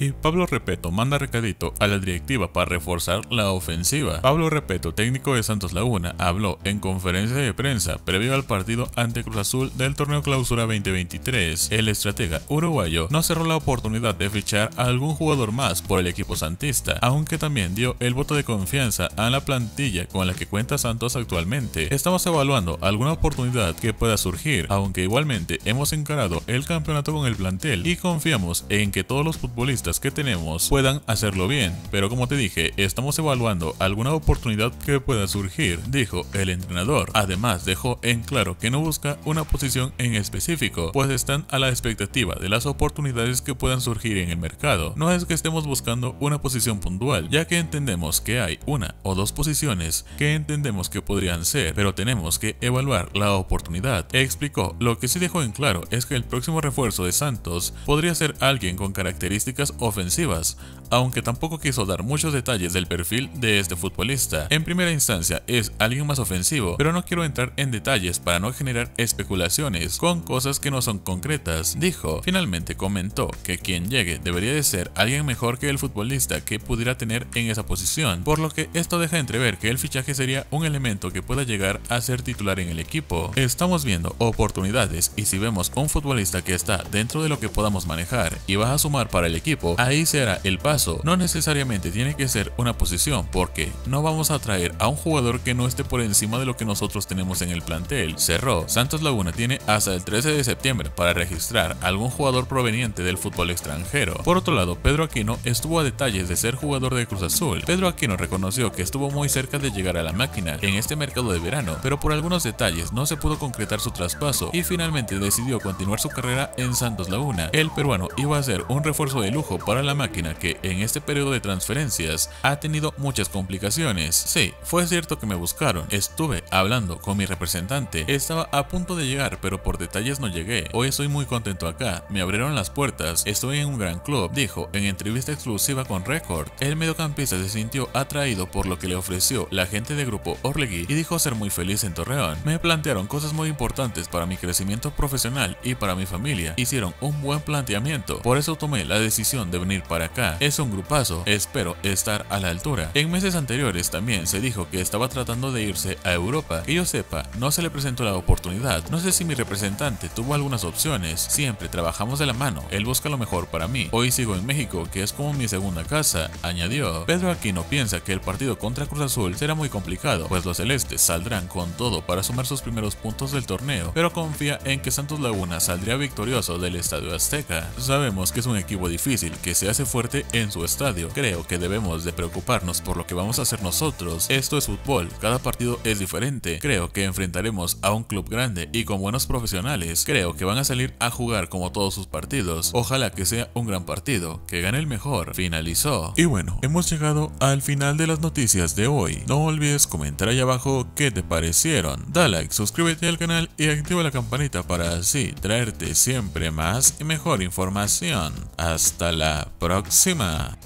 Y Pablo Repeto manda recadito a la directiva para reforzar la ofensiva. Pablo Repeto, técnico de Santos Laguna, habló en conferencia de prensa previo al partido ante Cruz Azul del torneo clausura 2023. El estratega uruguayo no cerró la oportunidad de fichar a algún jugador más por el equipo santista, aunque también dio el voto de confianza a la plantilla con la que cuenta Santos actualmente. Estamos evaluando alguna oportunidad que pueda surgir, aunque igualmente hemos encarado el campeonato con el plantel y confiamos en que todos los futbolistas que tenemos puedan hacerlo bien, pero como te dije, estamos evaluando alguna oportunidad que pueda surgir, dijo el entrenador. Además, dejó en claro que no busca una posición en específico, pues están a la expectativa de las oportunidades que puedan surgir en el mercado. No es que estemos buscando una posición puntual, ya que entendemos que hay una o dos posiciones que entendemos que podrían ser, pero tenemos que evaluar la oportunidad. Explicó, lo que sí dejó en claro es que el próximo refuerzo de Santos podría ser alguien con características ofensivas, aunque tampoco quiso dar muchos detalles del perfil de este futbolista. En primera instancia es alguien más ofensivo, pero no quiero entrar en detalles para no generar especulaciones con cosas que no son concretas, dijo. Finalmente comentó que quien llegue debería de ser alguien mejor que el futbolista que pudiera tener en esa posición, por lo que esto deja entrever que el fichaje sería un elemento que pueda llegar a ser titular en el equipo. Estamos viendo oportunidades y si vemos un futbolista que está dentro de lo que podamos manejar y va a sumar para el equipo, ahí será el paso. No necesariamente tiene que ser una posición, porque no vamos a traer a un jugador que no esté por encima de lo que nosotros tenemos en el plantel. Cerró. Santos Laguna tiene hasta el 13 de septiembre para registrar algún jugador proveniente del fútbol extranjero. Por otro lado, Pedro Aquino estuvo a detalles de ser jugador de Cruz Azul. Pedro Aquino reconoció que estuvo muy cerca de llegar a la máquina en este mercado de verano, pero por algunos detalles no se pudo concretar su traspaso y finalmente decidió continuar su carrera en Santos Laguna. El peruano iba a ser un refuerzo de lujo para la máquina que en este periodo de transferencias ha tenido muchas complicaciones. Sí, fue cierto que me buscaron, estuve hablando con mi representante, estaba a punto de llegar pero por detalles no llegué. Hoy estoy muy contento acá, me abrieron las puertas, estoy en un gran club, dijo en entrevista exclusiva con Record. El mediocampista se sintió atraído por lo que le ofreció la gente de grupo Orlegui y dijo ser muy feliz en Torreón. Me plantearon cosas muy importantes para mi crecimiento profesional y para mi familia. Hicieron un buen planteamiento, por eso tomé la decisión de venir para acá. Es un grupazo, espero estar a la altura. En meses anteriores también se dijo que estaba tratando de irse a Europa. Que yo sepa, no se le presentó la oportunidad. No sé si mi representante tuvo algunas opciones. Siempre trabajamos de la mano. Él busca lo mejor para mí. Hoy sigo en México, que es como mi segunda casa, añadió. Pedro Aquino piensa que el partido contra Cruz Azul será muy complicado, pues los celestes saldrán con todo para sumar sus primeros puntos del torneo, pero confía en que Santos Laguna saldría victorioso del Estadio Azteca. Sabemos que es un equipo difícil que se hace fuerte en su estadio. Creo que debemos de preocuparnos por lo que vamos a hacer nosotros. Esto es fútbol, cada partido es diferente. Creo que enfrentaremos a un club grande y con buenos profesionales. Creo que van a salir a jugar como todos sus partidos. Ojalá que sea un gran partido, que gane el mejor. Finalizó. Y bueno, hemos llegado al final de las noticias de hoy. No olvides comentar ahí abajo qué te parecieron. Da like, suscríbete al canal y activa la campanita para así traerte siempre más y mejor información. Hasta la próxima.